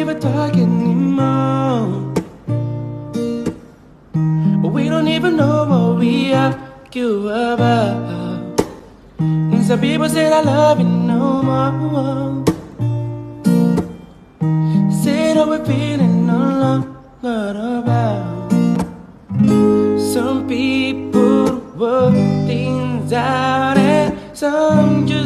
give a talk anymore We don't even know what we argue about And some people say I love you no more. Say that we're feeling no longer about. Some people work things out and some just